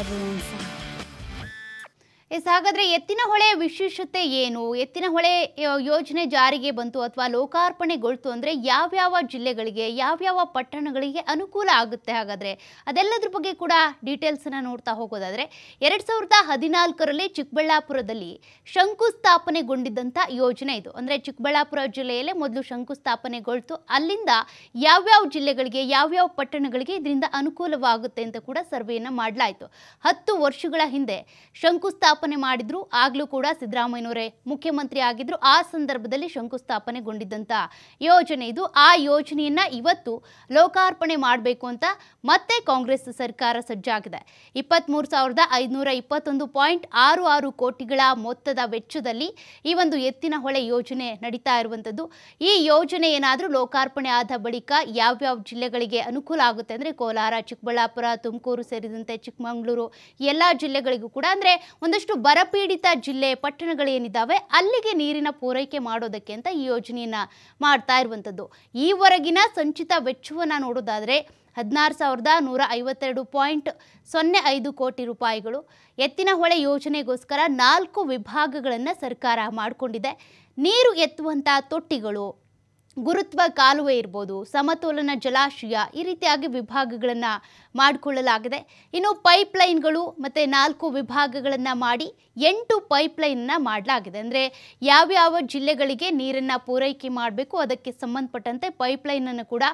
everyone's side. S, ಹಾಗಾದ್ರೆ ಎತ್ತಿನ ಹೊಳೆ ವಿಶೇಷತೆ ಏನು? ಎತ್ತಿನ ಹೊಳೆ ಯೋಜನೆ ಜಾರಿಗೆ ಬಂತು ಅಥವಾ ಲೋಕಾರ್ಪಣೆಗೊಳ್ತು ಅಂದ್ರೆ ಯಾವ್ಯಾವ ಜಿಲ್ಲೆಗಳಿಗೆ, ಯಾವ್ಯಾವ ಪಟ್ಟಣಗಳಿಗೆ ಅನುಕೂಲ ಆಗುತ್ತೆ ಹಾಗಾದ್ರೆ? ಅದೆಲ್ಲದ್ರ ಬಗ್ಗೆ ಕೂಡ ಡೀಟೇಲ್ಸ್ನ ನೋಡ್ತಾ ಹೋಗೋದಾದ್ರೆ, ಎರಡು ಸಾವಿರದ ಹದಿನಾಲ್ಕರಲ್ಲಿ ಚಿಕ್ಕಬಳ್ಳಾಪುರದಲ್ಲಿ ಶಂಕುಸ್ಥಾಪನೆಗೊಂಡಿದ್ದಂಥ ಯೋಜನೆ ಇದು. ಅಂದ್ರೆ ಚಿಕ್ಕಬಳ್ಳಾಪುರ ಜಿಲ್ಲೆಯಲ್ಲೇ ಮೊದಲು ಶಂಕುಸ್ಥಾಪನೆಗೊಳ್ತು. ಅಲ್ಲಿಂದ ಯಾವ್ಯಾವ ಜಿಲ್ಲೆಗಳಿಗೆ, ಯಾವ್ಯಾವ ಪಟ್ಟಣಗಳಿಗೆ ಇದರಿಂದ ಅನುಕೂಲವಾಗುತ್ತೆ ಅಂತ ಕೂಡ ಸರ್ವೆಯನ್ನು ಮಾಡಲಾಯಿತು. ಹತ್ತು ವರ್ಷಗಳ ಹಿಂದೆ ಶಂಕುಸ್ಥಾಪನೆ ಮಾಡಿದ್ರು, ಆಗ್ಲೂ ಕೂಡ ಸಿದ್ದರಾಮಯ್ಯನವರೇ ಮುಖ್ಯಮಂತ್ರಿ ಆಗಿದ್ರು. ಆ ಸಂದರ್ಭದಲ್ಲಿ ಶಂಕುಸ್ಥಾಪನೆಗೊಂಡಿದ್ದಂತ ಯೋಜನೆ ಇದು. ಆ ಯೋಜನೆಯನ್ನ ಇವತ್ತು ಲೋಕಾರ್ಪಣೆ ಮಾಡಬೇಕು ಅಂತ ಮತ್ತೆ ಕಾಂಗ್ರೆಸ್ ಸರ್ಕಾರ ಸಜ್ಜಾಗಿದೆ. ಇಪ್ಪತ್ತ್ಮೂರು ಸಾವಿರದ ಐದುನೂರ ಇಪ್ಪತ್ತೊಂದು ಪಾಯಿಂಟ್ ಆರು ಆರು ಕೋಟಿಗಳ ಮೊತ್ತದ ವೆಚ್ಚದಲ್ಲಿ ಈ ಒಂದು ಎತ್ತಿನ ಹೊಳೆ ಯೋಜನೆ ನಡೀತಾ ಇರುವಂಥದ್ದು ಈ ಯೋಜನೆ ಏನಾದರೂ ಲೋಕಾರ್ಪಣೆ ಆದ ಬಳಿಕ ಯಾವ್ಯಾವ ಜಿಲ್ಲೆಗಳಿಗೆ ಅನುಕೂಲ ಆಗುತ್ತೆ ಅಂದರೆ ಕೋಲಾರ, ಚಿಕ್ಕಬಳ್ಳಾಪುರ, ತುಮಕೂರು ಸೇರಿದಂತೆ ಚಿಕ್ಕಮಗಳೂರು ಎಲ್ಲ ಜಿಲ್ಲೆಗಳಿಗೂ ಕೂಡ. ಅಂದರೆ ಒಂದಷ್ಟು ಬರಪೀಡಿತ ಜಿಲ್ಲೆ ಪಟ್ಟಣಗಳೇನಿದ್ದಾವೆ ಅಲ್ಲಿಗೆ ನೀರಿನ ಪೂರೈಕೆ ಮಾಡೋದಕ್ಕೆ ಅಂತ ಈ ಯೋಜನೆಯನ್ನು ಮಾಡ್ತಾ ಇರುವಂಥದ್ದು. ಈವರೆಗಿನ ಸಂಚಿತ ವೆಚ್ಚವನ್ನು ನೋಡೋದಾದರೆ ಹದಿನಾರು ಸಾವಿರದ ನೂರ ಐವತ್ತೆರಡು ಪಾಯಿಂಟ್ ಸೊನ್ನೆ ಐದು ಕೋಟಿ ರೂಪಾಯಿಗಳು. ಎತ್ತಿನ ಹೊಳೆ ಯೋಜನೆಗೋಸ್ಕರ ನಾಲ್ಕು ವಿಭಾಗಗಳನ್ನು ಸರ್ಕಾರ ಮಾಡಿಕೊಂಡಿದೆ. ನೀರು ಎತ್ತುವಂಥ ತೊಟ್ಟಿಗಳು ಗುರುತ್ವ ಕಾಲುವೆ ಇರ್ಬೋದು, ಸಮತೋಲನ ಜಲಾಶಯ ಈ ರೀತಿಯಾಗಿ ವಿಭಾಗಗಳನ್ನು ಮಾಡಿಕೊಳ್ಳಲಾಗಿದೆ. ಇನ್ನು ಪೈಪ್ಲೈನ್ಗಳು ಮತ್ತು ನಾಲ್ಕು ವಿಭಾಗಗಳನ್ನು ಮಾಡಿ ಎಂಟು ಪೈಪ್ಲೈನ್ನ ಮಾಡಲಾಗಿದೆ. ಅಂದರೆ ಯಾವ್ಯಾವ ಜಿಲ್ಲೆಗಳಿಗೆ ನೀರನ್ನು ಪೂರೈಕೆ ಮಾಡಬೇಕು, ಅದಕ್ಕೆ ಸಂಬಂಧಪಟ್ಟಂತೆ ಪೈಪ್ಲೈನನ್ನು ಕೂಡ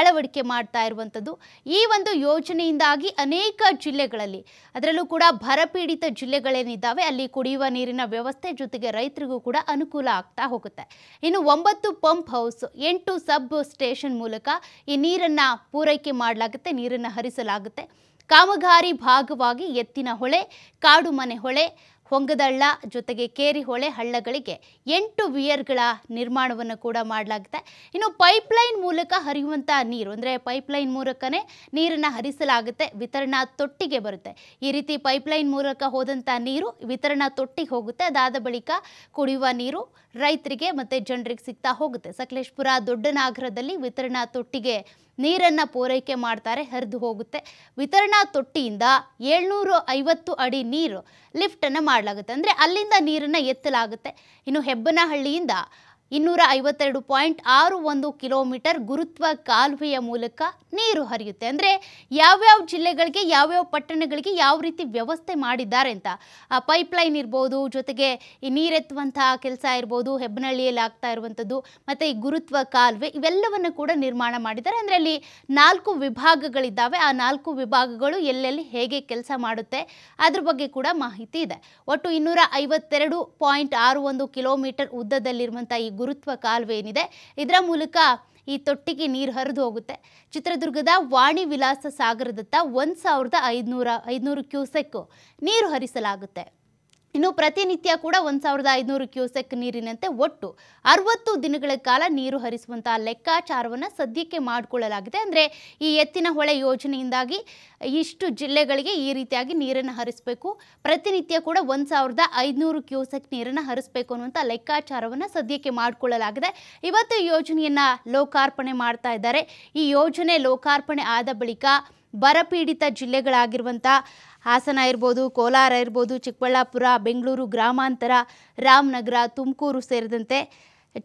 ಅಳವಡಿಕೆ ಮಾಡ್ತಾ ಇರುವಂಥದ್ದು. ಈ ಒಂದು ಯೋಜನೆಯಿಂದಾಗಿ ಅನೇಕ ಜಿಲ್ಲೆಗಳಲ್ಲಿ, ಅದರಲ್ಲೂ ಕೂಡ ಬರಪೀಡಿತ ಜಿಲ್ಲೆಗಳೇನಿದ್ದಾವೆ, ಅಲ್ಲಿ ಕುಡಿಯುವ ನೀರಿನ ವ್ಯವಸ್ಥೆ ಜೊತೆಗೆ ರೈತರಿಗೂ ಕೂಡ ಅನುಕೂಲ ಆಗ್ತಾ ಹೋಗುತ್ತೆ. ಇನ್ನು ಒಂಬತ್ತು ಪಂಪ್ ಹೌಸ್ ಎಂಟು ಸಬ್ ಸ್ಟೇಷನ್ ಮೂಲಕ ಈ ನೀರನ್ನು ಪೂರೈಕೆ ಮಾಡಲಾಗುತ್ತೆ, ನೀರನ್ನು ಹರಿಸಲಾಗುತ್ತೆ. ಕಾಮಗಾರಿ ಭಾಗವಾಗಿ ಎತ್ತಿನ ಹೊಳೆ, ಕಾಡು ಮನೆ ಹೊಳೆ ಹೊಂಗದಳ್ಳ ಜೊತೆಗೆ ಕೇರಿಹೊಳೆ ಹಳ್ಳಗಳಿಗೆ ಎಂಟು ವಿಯರ್ಗಳ ನಿರ್ಮಾಣವನ್ನು ಕೂಡ ಮಾಡಲಾಗುತ್ತೆ ಇನ್ನು ಪೈಪ್ಲೈನ್ ಮೂಲಕ ಹರಿಯುವಂಥ ನೀರು, ಅಂದರೆ ಪೈಪ್ಲೈನ್ ಮೂಲಕನೇ ನೀರನ್ನು ಹರಿಸಲಾಗುತ್ತೆ, ವಿತರಣಾ ತೊಟ್ಟಿಗೆ ಬರುತ್ತೆ. ಈ ರೀತಿ ಪೈಪ್ಲೈನ್ ಮೂಲಕ ಹೋದಂಥ ನೀರು ವಿತರಣಾ ತೊಟ್ಟಿಗೆ ಹೋಗುತ್ತೆ. ಅದಾದ ಬಳಿಕ ಕುಡಿಯುವ ನೀರು ರೈತರಿಗೆ ಮತ್ತು ಜನರಿಗೆ ಸಿಗ್ತಾ ಹೋಗುತ್ತೆ. ಸಕಲೇಶ್ಪುರ ದೊಡ್ಡನಾಗರದಲ್ಲಿ ವಿತರಣಾ ತೊಟ್ಟಿಗೆ ನೀರನ್ನು ಪೂರೈಕೆ ಮಾಡ್ತಾರೆ, ಹರಿದು ಹೋಗುತ್ತೆ. ವಿತರಣಾ ತೊಟ್ಟಿಯಿಂದ ಏಳ್ನೂರು ಐವತ್ತು ಅಡಿ ನೀರು ಲಿಫ್ಟನ್ನು ಮಾಡಲಾಗುತ್ತೆ. ಅಂದರೆ ಅಲ್ಲಿಂದ ನೀರನ್ನು ಎತ್ತಲಾಗುತ್ತೆ. ಇನ್ನು ಹೆಬ್ಬನಹಳ್ಳಿಯಿಂದ ಇನ್ನೂರ ಐವತ್ತೆರಡು ಪಾಯಿಂಟ್ ಆರು ಒಂದು ಕಿಲೋಮೀಟರ್ ಗುರುತ್ವ ಕಾಲುವೆಯ ಮೂಲಕ ನೀರು ಹರಿಯುತ್ತೆ. ಅಂದರೆ ಯಾವ್ಯಾವ ಜಿಲ್ಲೆಗಳಿಗೆ, ಯಾವ್ಯಾವ ಪಟ್ಟಣಗಳಿಗೆ ಯಾವ ರೀತಿ ವ್ಯವಸ್ಥೆ ಮಾಡಿದ್ದಾರೆ ಅಂತ ಆ ಪೈಪ್ಲೈನ್ ಇರ್ಬೋದು, ಜೊತೆಗೆ ಈ ನೀರೆತ್ತುವಂತಹ ಕೆಲಸ ಇರ್ಬೋದು, ಹೆಬ್ಬನಹಳ್ಳಿಯಲ್ಲಿ ಆಗ್ತಾ ಇರುವಂಥದ್ದು, ಮತ್ತು ಈ ಗುರುತ್ವ ಕಾಲುವೆ ಇವೆಲ್ಲವನ್ನು ಕೂಡ ನಿರ್ಮಾಣ ಮಾಡಿದ್ದಾರೆ. ಅಂದರೆ ಅಲ್ಲಿ ನಾಲ್ಕು ವಿಭಾಗಗಳಿದ್ದಾವೆ. ಆ ನಾಲ್ಕು ವಿಭಾಗಗಳು ಎಲ್ಲೆಲ್ಲಿ ಹೇಗೆ ಕೆಲಸ ಮಾಡುತ್ತೆ ಅದ್ರ ಬಗ್ಗೆ ಕೂಡ ಮಾಹಿತಿ ಇದೆ. ಒಟ್ಟು ಇನ್ನೂರ ಐವತ್ತೆರಡು ಪಾಯಿಂಟ್ ಆರು ಒಂದು ಕಿಲೋಮೀಟರ್ ಉದ್ದದಲ್ಲಿರುವಂಥ ಈ ಗುರುತ್ವ ಕಾಲುವೆ ಏನಿದೆ, ಇದರ ಮೂಲಕ ಈ ತೊಟ್ಟಿಗೆ ನೀರು ಹರಿದು ಹೋಗುತ್ತೆ. ಚಿತ್ರದುರ್ಗದ ವಾಣಿ ವಿಲಾಸ ಸಾಗರದತ್ತ ಒಂದು ಸಾವಿರದ ಐದುನೂರ ಐದುನೂರು ಕ್ಯೂಸೆಕ್ ನೀರು ಹರಿಸಲಾಗುತ್ತೆ. ಇನ್ನು ಪ್ರತಿನಿತ್ಯ ಕೂಡ ಒಂದು ಸಾವಿರದ ಐದುನೂರು ಕ್ಯೂಸೆಕ್ ನೀರಿನಂತೆ ಒಟ್ಟು ಅರವತ್ತು ದಿನಗಳ ಕಾಲ ನೀರು ಹರಿಸುವಂತಹ ಲೆಕ್ಕಾಚಾರವನ್ನು ಸದ್ಯಕ್ಕೆ ಮಾಡಿಕೊಳ್ಳಲಾಗಿದೆ. ಅಂದರೆ ಈ ಎತ್ತಿನ ಹೊಳೆ ಯೋಜನೆಯಿಂದಾಗಿ ಇಷ್ಟು ಜಿಲ್ಲೆಗಳಿಗೆ ಈ ರೀತಿಯಾಗಿ ನೀರನ್ನು ಹರಿಸಬೇಕು. ಪ್ರತಿನಿತ್ಯ ಕೂಡ ಒಂದು ಸಾವಿರದ ಐದುನೂರು ಕ್ಯೂಸೆಕ್ ನೀರನ್ನು ಹರಿಸಬೇಕು ಅನ್ನುವಂಥ ಲೆಕ್ಕಾಚಾರವನ್ನು ಸದ್ಯಕ್ಕೆ ಮಾಡಿಕೊಳ್ಳಲಾಗಿದೆ. ಇವತ್ತು ಈ ಯೋಜನೆಯನ್ನು ಲೋಕಾರ್ಪಣೆ ಮಾಡ್ತಾ ಇದ್ದಾರೆ. ಈ ಯೋಜನೆ ಲೋಕಾರ್ಪಣೆ ಆದ ಬಳಿಕ ಬರಪೀಡಿತ ಜಿಲ್ಲೆಗಳಾಗಿರುವಂಥ ಹಾಸನ ಇರ್ಬೋದು, ಕೋಲಾರ ಇರ್ಬೋದು, ಚಿಕ್ಕಬಳ್ಳಾಪುರ, ಬೆಂಗಳೂರು ಗ್ರಾಮಾಂತರ, ರಾಮನಗರ, ತುಮಕೂರು ಸೇರಿದಂತೆ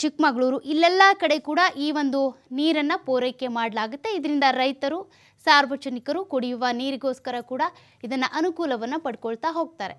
ಚಿಕ್ಕಮಗಳೂರು, ಇಲ್ಲೆಲ್ಲ ಕಡೆ ಕೂಡ ಈ ಒಂದು ನೀರನ್ನು ಪೂರೈಕೆ ಮಾಡಲಾಗುತ್ತೆ. ಇದರಿಂದ ರೈತರು, ಸಾರ್ವಜನಿಕರು ಕುಡಿಯುವ ನೀರಿಗೋಸ್ಕರ ಕೂಡ ಇದನ್ನು ಅನುಕೂಲವನ್ನು ಪಡ್ಕೊಳ್ತಾ ಹೋಗ್ತಾರೆ.